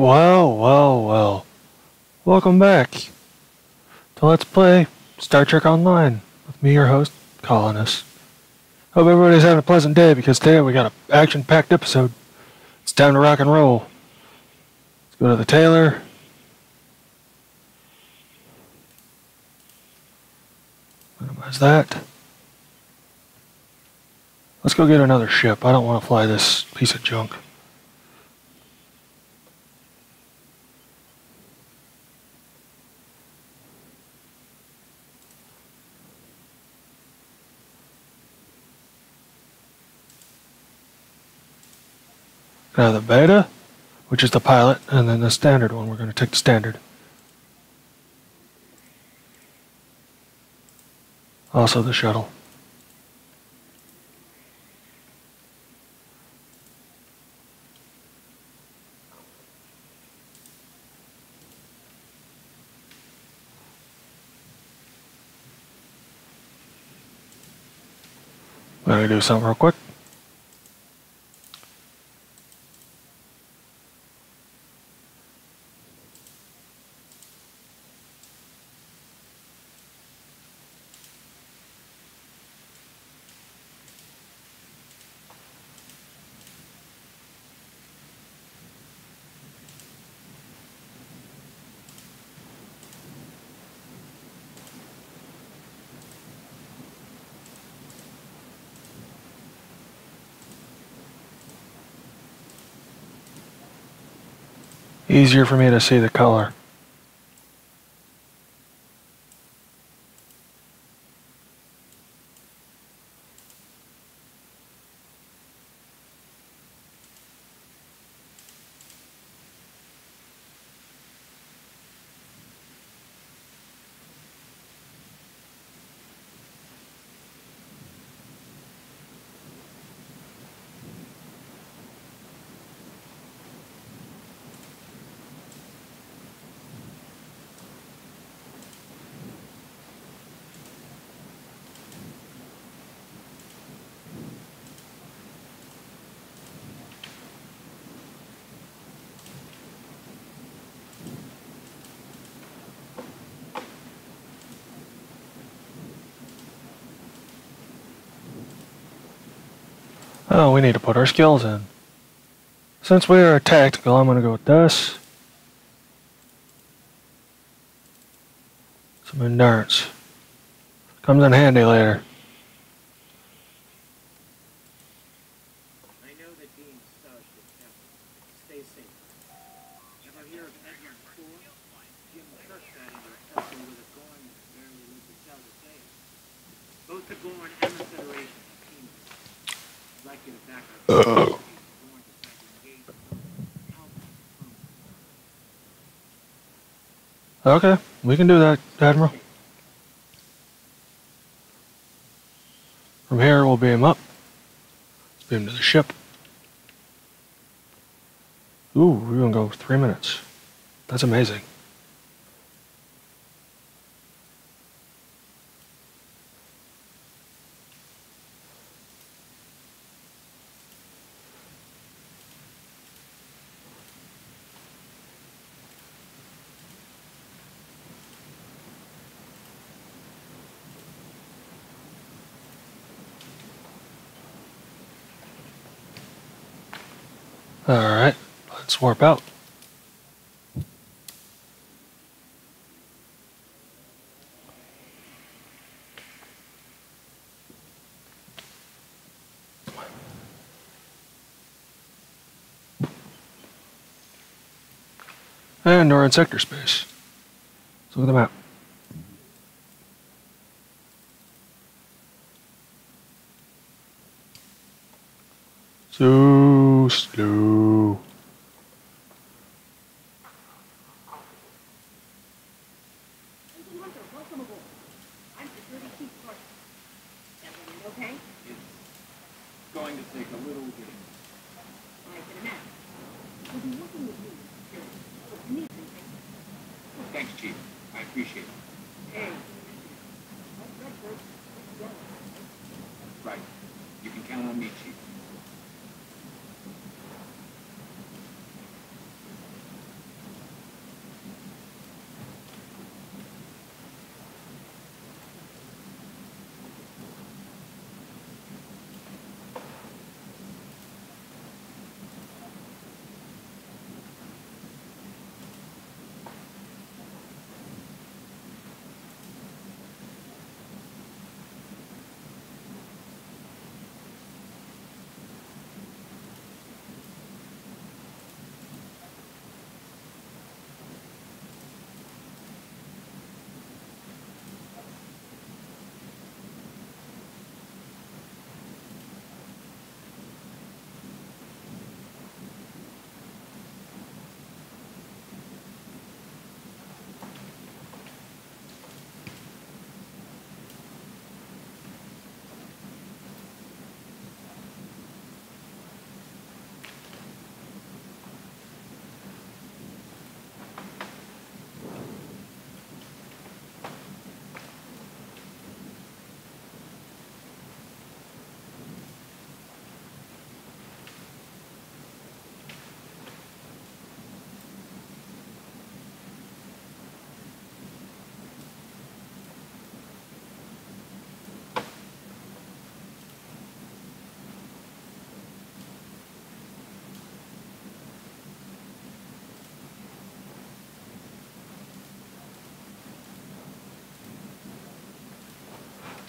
Well, well, well. Welcome back to Let's Play Star Trek Online with me, your host, Colinus. Hope everybody's having a pleasant day because today we got an action packed episode. It's time to rock and roll. Let's go to the tailor. Minimize that. Let's go get another ship. I don't want to fly this piece of junk. Now the beta, which is the pilot, and then the standard one. We're going to take the standard. Also the shuttle. Let me do something real quick. Easier for me to see the color. Oh, we need to put our skills in. Since we are tactical, I'm going to go with this. Some endurance. Comes in handy later. Both the Gorn and the Federation. I'd like you to back up. Gorn decide to engage with them. Help from Okay, we can do that, Admiral. From here, we'll beam up. Beam to the ship. Ooh, we're gonna go three minutes. That's amazing. Alright, let's warp out. And we're in sector space. Let's look at the map. Hunter, welcome aboard. I'm security chief Carter. Everything okay? It's going to take a little getting. I can imagine. We'll be working with you, security. So if you need anything, Thanks, Chief. I appreciate it. hey, Mike Redford, yeah. Right. You can count on me, Chief.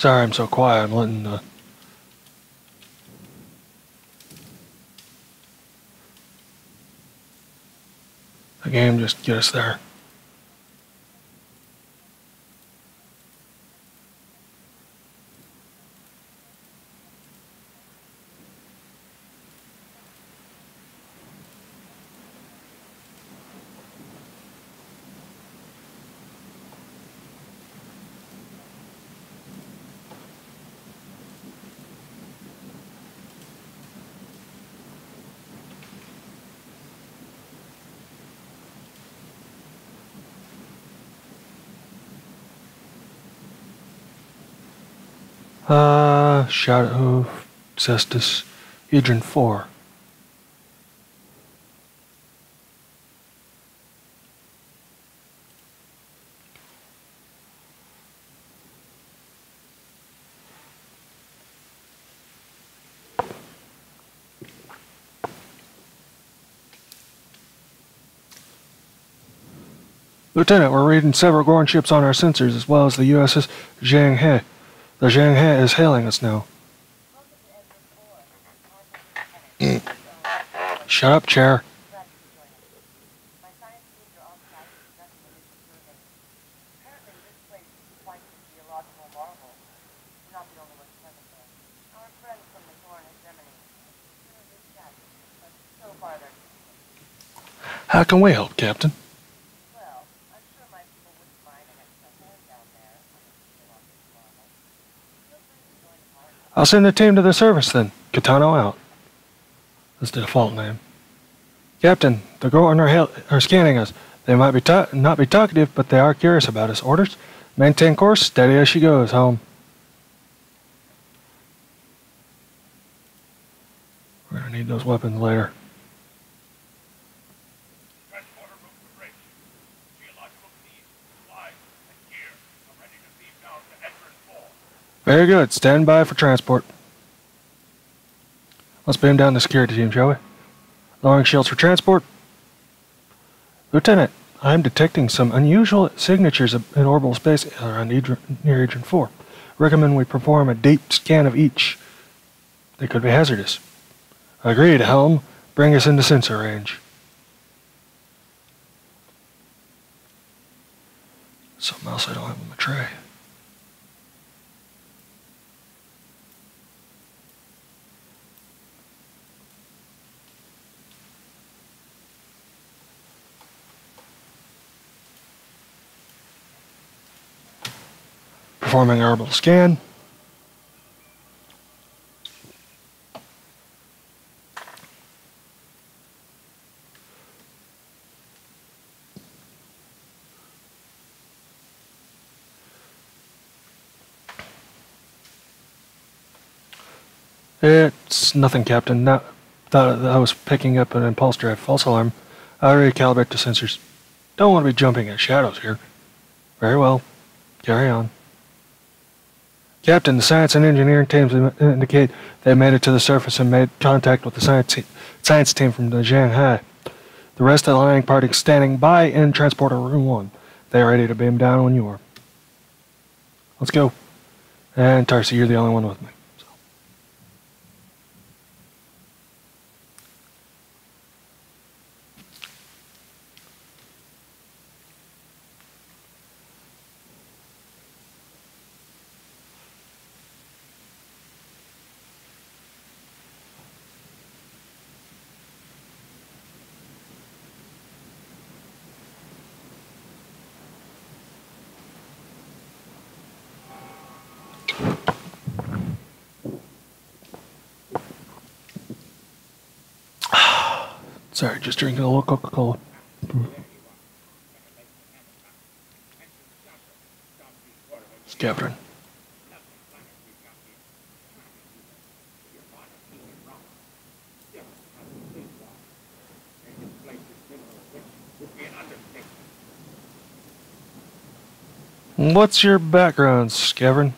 Sorry I'm so quiet. I'm letting the the game just get us there. Uh, Shadow, Cestus, Hedron 4. Lieutenant, we're reading several Gorn ships on our sensors, as well as the USS Zhang He. The Zhang He is hailing us now. Shut up, chair. How can we help, Captain? Well, I'm sure my people wouldn't mind an extra hand down there on the field on this marvel. Feel free to join the party. I'll send a team to the service then. Katano out. That's the default name. Captain, the Gorn are, hail- are scanning us. They might be not be talkative, but they are curious about us. Orders? Maintain course, steady as she goes. Home. We're gonna need those weapons later. Transporter route to bridge. Geological feed, supplies, and gear are ready to beam down to Edward 4. Very good. Stand by for transport. Let's beam down the security team, shall we? Lowering shields for transport. Lieutenant, I am detecting some unusual signatures in orbital space uh, around Edr- near Region 4. Recommend we perform a deep scan of each. They could be hazardous. Agreed, Helm. Bring us into sensor range. Something else I don't have on my tray. Performing orbital scan. It's nothing, Captain. Not, thought I was picking up an impulse drive false alarm. I already calibrated the sensors. Don't want to be jumping at shadows here. Very well. Carry on. Captain, the science and engineering teams indicate they made it to the surface and made contact with the science, science team from the Shanghai. The rest of the landing party is standing by in transporter room one. They are ready to beam down when you are. Let's go. And Tarsi, you're the only one with me. So. Sorry, just drinking a little Coca Cola. Captain. What's your background, Skevern?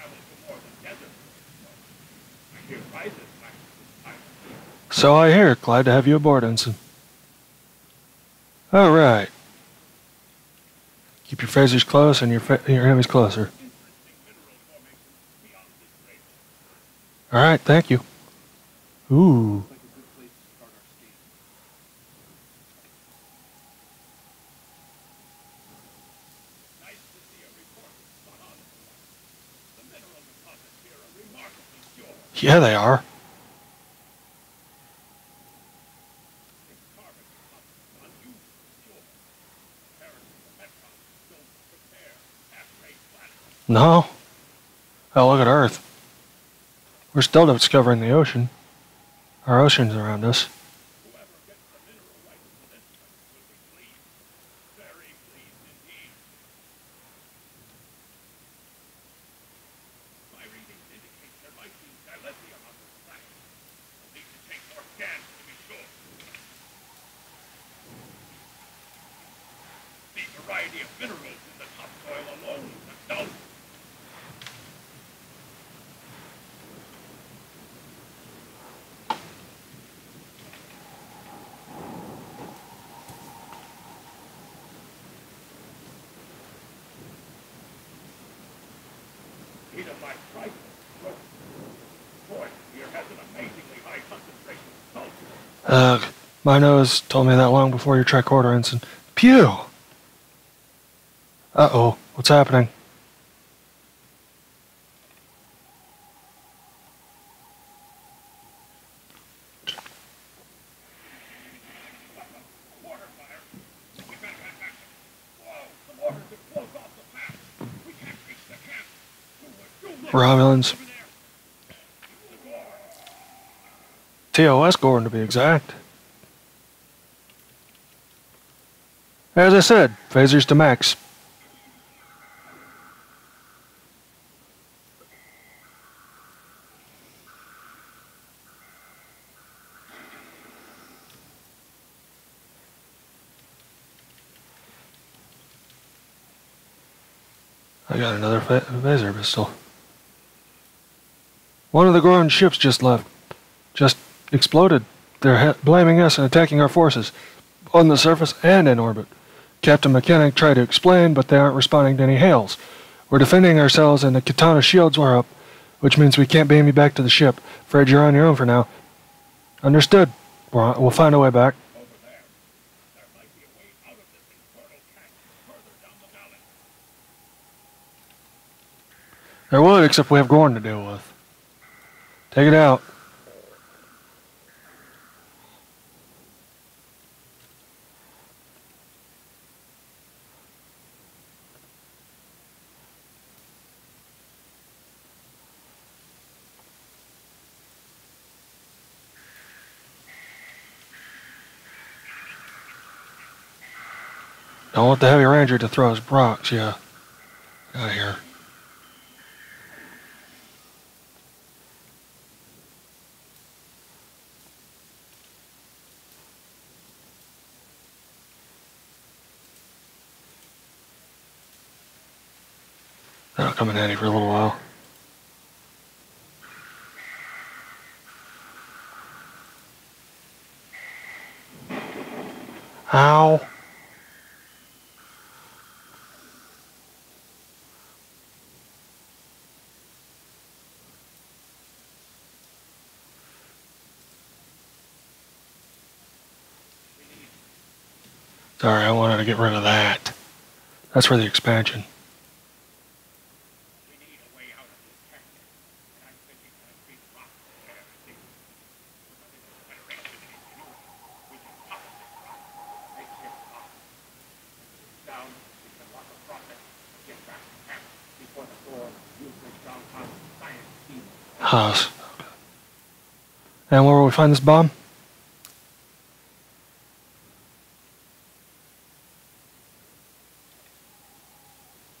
travel to more than desert. I hear prizes back this time. So I hear. Glad to have you aboard, Ensign. All right. Keep your phasers close and your your enemies closer. All right. Thank you. Ooh. Looks like a good place to start our scan. Nice to see a report spot on. The mineral deposits here are remarkably pure. Yeah, they are. Its carbon deposits unusually pure. Apparently the Metrons don't prepare half-rate planets. No. Oh, look at Earth. We're still discovering the ocean. Our oceans around us. Whoever gets the mineral rights to this one will be pleased. Very pleased indeed. My readings indicate there might be dilithium on this planet. We'll need to take more scans to be sure. The variety of minerals in the topsoil alone is astounding. By Boy, has an amazingly high concentration of. Ugh. My nose told me that long before your tricorder, Ensign. Pew! Uh oh. What's happening? Water fire. We better head back. Whoa, the waters have closed off the path. We can't reach the camp. Ooh, ooh, look. Romulans. Over there. The door. TOS Gordon to be exact. As I said, phasers to max. I got another phaser pistol. One of the Gorn ships just left. Just exploded. They're blaming us and attacking our forces, on the surface and in orbit. Captain McKenna tried to explain, but they aren't responding to any hails. We're defending ourselves, and the Katana shields are up, which means we can't beam you back to the ship. Fred, you're on your own for now. Understood. We're on- we'll find a way back. There would, except we have Gorn to deal with. Take it out. Don't want the heavy ranger to throw his rocks, yeah. Out here. That'll come in handy for a little while. Ow. Sorry, I wanted to get rid of that. That's for the expansion. We need a way out of this canyon.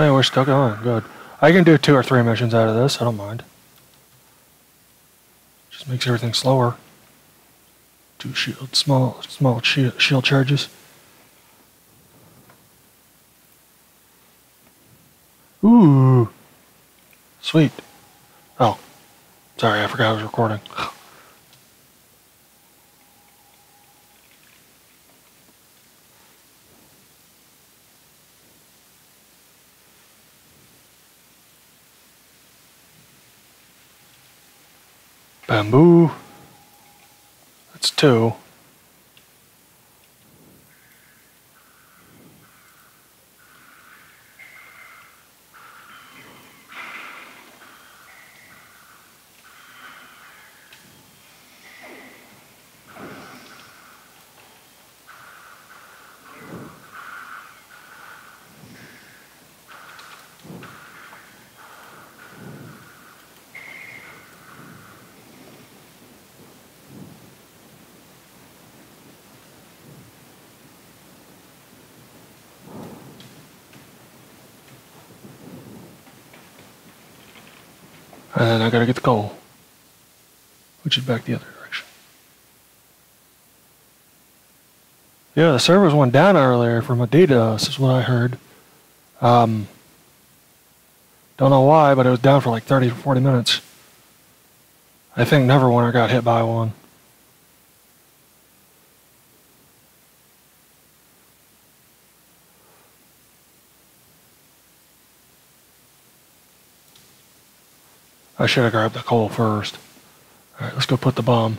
Hey, we're still going. Good. I can do two or three missions out of this. I don't mind. Just makes everything slower. Two shield, small, small shield, shield charges. Ooh, sweet. Oh, sorry, I forgot I was recording. Bamboo. That's two. And then I gotta get the coal, which is back the other direction. Yeah, the servers went down earlier from a DDoS, is what I heard. Um, don't know why, but it was down for like 30 to 40 minutes. I think never Neverwinter got hit by one. I should have grabbed the coal first. Alright, let's go put the bomb.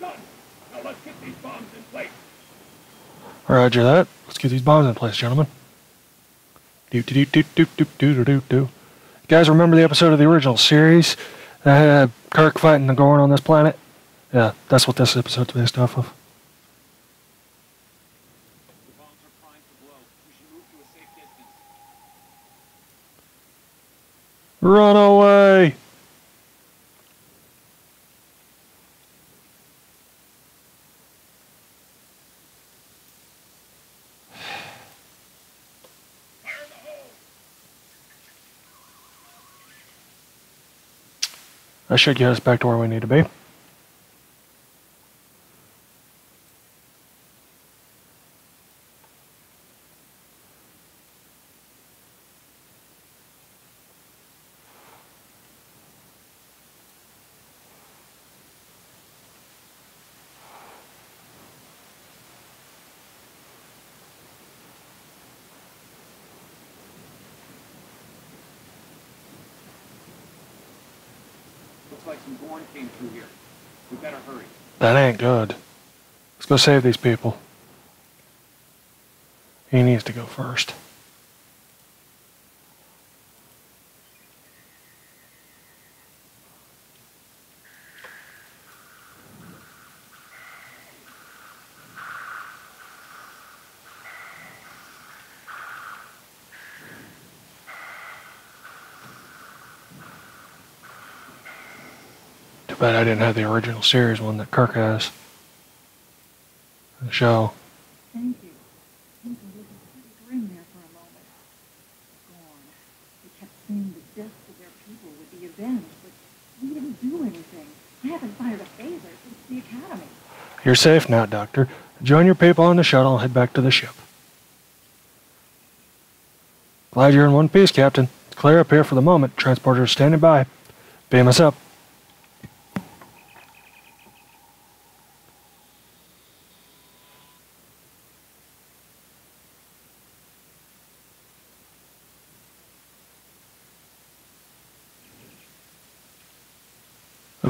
Now let's get these bombs in place. Roger that. Let's get these bombs in place, gentlemen. Do do do do do do do do do guys remember the episode of the original series that had Kirk fighting the Gorn on this planet? Yeah, that's what this episode's based off of. Run bombs are primed to blow. We should move to a safe distance. Run away! Fire in the hole. That should get us back to where we need to be. Looks like some Gorn came through here. We better hurry. That ain't good. Let's go save these people. He needs to go first. Bad I didn't have the original series one that Kirk has. The show. Thank you. Things were looking grim there for a moment. Gone. Kept saying the deaths of their people would be avenged, but we didn't do anything. I haven't fired a phaser since the academy. You're safe now, Doctor. Join your people on the shuttle and head back to the ship. Glad you're in one piece, Captain. It's clear up here for the moment. Transporter standing by. Beam us up.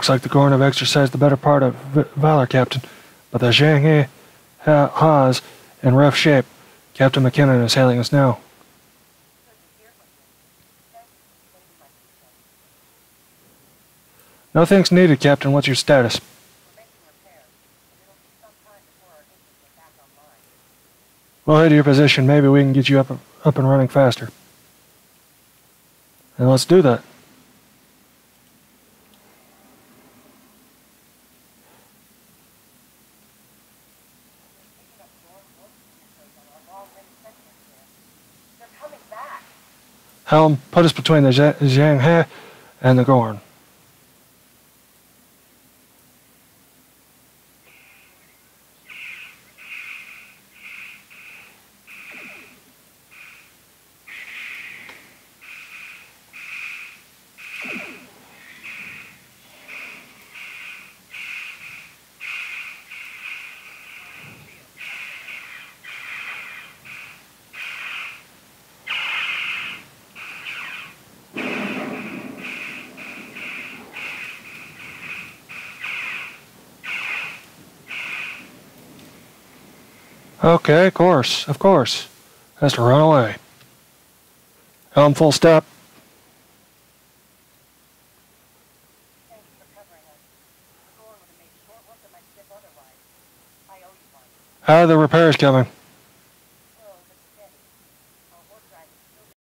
Looks like the Gorn have exercised the better part of valor, Captain. But the Zhang He ha- Ha's in rough shape. Captain McKinnon is hailing us now. No thanks needed, Captain. What's your status? We'll head to your position. Maybe we can get you up, up and running faster. And let's do that. Picking up Dorn Wilson research on our long-range sentient here. They're coming back. Helm, put us between the Zha- Zhang He and the Gorn. Okay, of course, of course. Has to run away. Helm full one. How are the repairs coming?